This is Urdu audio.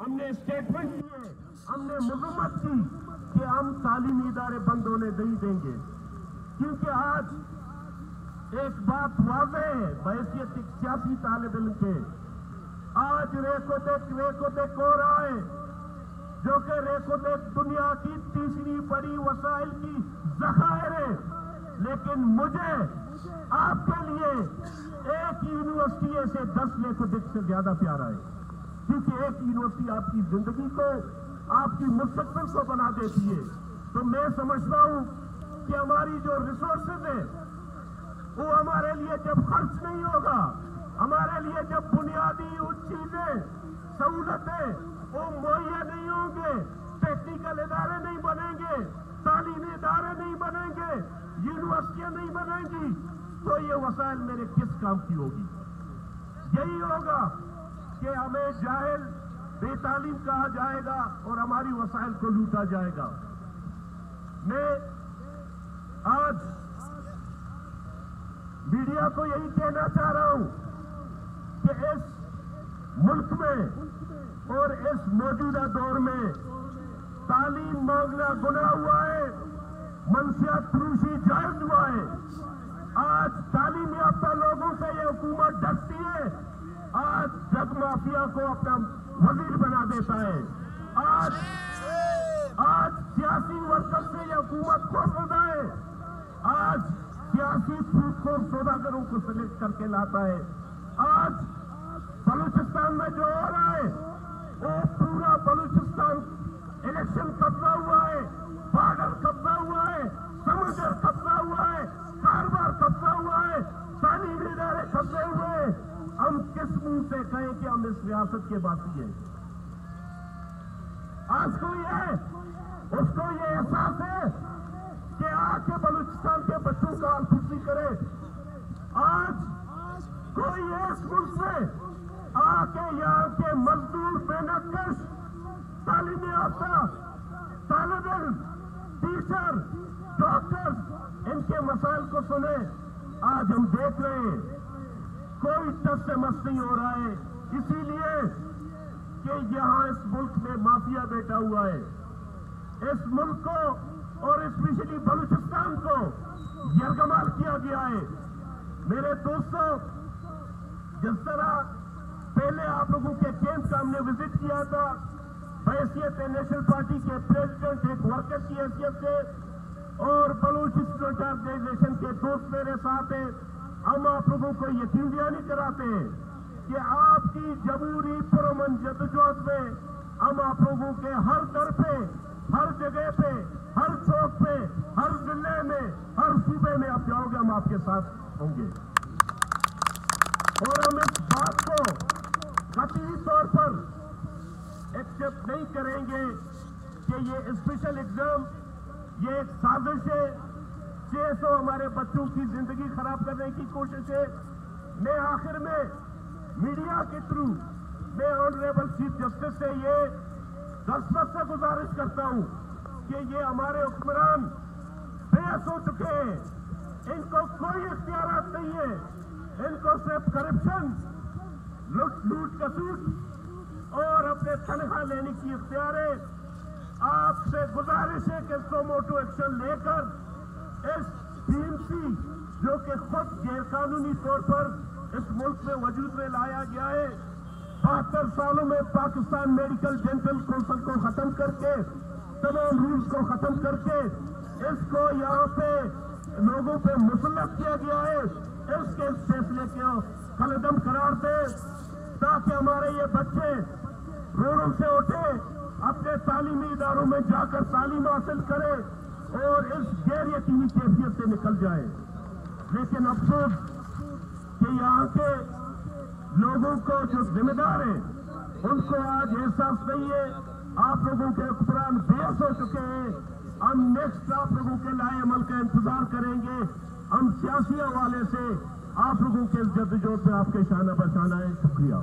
ہم نے اسٹیٹمنٹ دیے ہم نے مذمت کی کہ ہم تعلیمی ادارے بند ہونے نہیں دیں گے۔ کیونکہ آج ایک بات واضح ہے، بحیثیت ایک سیاسی طالب علم کے۔ آج ریکو دیکھ ریکو دیکھ ہو رہا ہے، جو کہ ریکو دیکھ دنیا کی تیسری بڑی وسائل کی ذخائر ہے۔ لیکن مجھے، آپ کے لیے ایک یونیورسٹی سے دس ریکو دیکھ سے زیادہ پیارا ہے۔ کیونکہ ایک یونیورسٹی آپ کی زندگی کو، آپ کی مستقبل کو بنا دیتی ہے۔ تو میں سمجھتا ہوں کہ ہماری جو ریسورسز ہیں، وہ ہمارے لیے جب خرچ نہیں ہوگا، ہمارے لیے جب بنیادی چیزیں، سہولتیں، وہ مہیا نہیں ہوں گے ٹیکنیکل ادارے نہیں بنیں گے، تعلیمی ادارے نہیں بنیں گے، یونیورسٹیاں نہیں بنیں گی، تو یہ وسائل میرے کس کام کی ہوگی؟ یہی ہوگا۔ کہ ہمیں جاہل بے تعلیم کہا جائے گا اور ہماری وسائل کو لوٹا جائے گا۔ میں آج میڈیا کو یہی کہنا چاہ رہا ہوں کہ اس ملک میں اور اس موجودہ دور میں تعلیم مانگنا گناہ ہوا ہے، منشیات فروشی جائز ہوا ہے۔ آج تعلیم یافتہ لوگوں سے یہ حکومت ڈرتی ہے آج جگ مافیا کو اپنا وزیر بنا دیتا ہے۔ آج آج سیاسی ورکر سے یہ حکومت کھوتا ہے۔ آج سیاسی فوٹ کو سوداگروں کو سلیکٹ کر کے لاتا ہے۔ آج بلوچستان میں جو ہو رہا ہے، وہ پورا بلوچستان الیکشن قبضہ ہوا ہے، بارڈر قبضہ ہوا ہے، سمندر قبضہ ہوا ہے، کاروبار قبضہ ہوا ہے تعلیمی ادارے قبضے ہوئے۔ ہم کس منہ سے کہیں کہ ہم اس ریاست کے باقی ہیں۔ آج کو یہ اس کو یہ احساس ہے کہ آ کے بلوچستان کے بچوں کا الفی کرے۔ آج کوئی اس ملک سے آ کے یہاں کے مزدور، محنت کش تعلیمی یافتہ طالب علم ٹیچر، ڈاکٹر، ان کے مسائل کو سنے۔ آج ہم دیکھ رہے ہیں۔ کوئی ٹس سے مس نہیں ہو رہا ہے۔ اسی لیے کہ یہاں اس ملک میں مافیا بیٹھا ہوا ہے۔ اس ملک کو اور اسپیشلی بلوچستان کو یرگمال کیا گیا ہے۔ میرے دوستوں جس طرح پہلے آپ لوگوں کے کیمپ کا ہم نے وزٹ کیا تھا بحیثیت نیشنل پارٹی کے پریزیڈنٹ، ایک ورکر کی حیثیت سے، اور بلوچ اسٹوڈنٹ آرگنائزیشن کے دوست میرے ساتھ ہیں۔ ہم آپ لوگوں کو یقین دہانی کراتے ہیں کہ آپ کی جمہوری پرمن جدوجہد میں ہم آپ لوگوں کے ہر در پہ، ہر جگہ پہ، ہر چوک پہ، ہر ضلع میں، ہر صوبے میں آپ جاؤ گے، ہم آپ کے ساتھ ہوں گے۔ اور ہم اس بات کو قطعی طور پر ایکسپٹ نہیں کریں گے کہ یہ اسپیشل ایگزام یہ ایک سازش ہے۔ چھ سو ہمارے بچوں کی زندگی خراب کرنے کی کوشش ہے، میں آخر میں میڈیا کے تھرو میں آنریبل چیف جسٹس سے یہ دستخط سے گزارش کرتا ہوں کہ یہ ہمارے حکمران بیس ہو چکے ہیں۔ ان کو کوئی اختیارات نہیں ہے۔ ان کو صرف کرپشن لوٹ لوٹ کسوٹ اور اپنے تنخواہ لینے کی اختیار ہے۔ آپ سے گزارش ہے کہ سو موٹو ایکشن لے کر ٹی جو کہ خود غیر قانونی طور پر اس ملک میں وجود میں لایا گیا ہے۔ بہتر سالوں میں پاکستان میڈیکل ڈینٹل کونسل کو ختم کر کے، تمام رولز کو ختم کر کے اس کو یہاں پہ لوگوں پہ مسلط کیا گیا ہے۔ اس کے فیصلے کو قلدم قرار دے تاکہ ہمارے یہ بچے روڈوں سے اٹھے، اپنے تعلیمی اداروں میں جا کر تعلیم حاصل کرے۔ اور اس غیر یقینی کیفیت سے نکل جائے۔ لیکن افسوس کہ یہاں کے لوگوں کو جو ذمہ دار ہیں، ان کو آج احساس نہیں ہے، آپ لوگوں کے حکمران بیس ہو چکے ہیں۔ ہم نیکسٹ آپ لوگوں کے لائے عمل کا انتظار کریں گے۔ ہم سیاسی حوالے سے آپ لوگوں کے جدوجہد میں آپ کے شانہ بشانہ ہے۔ شکریہ۔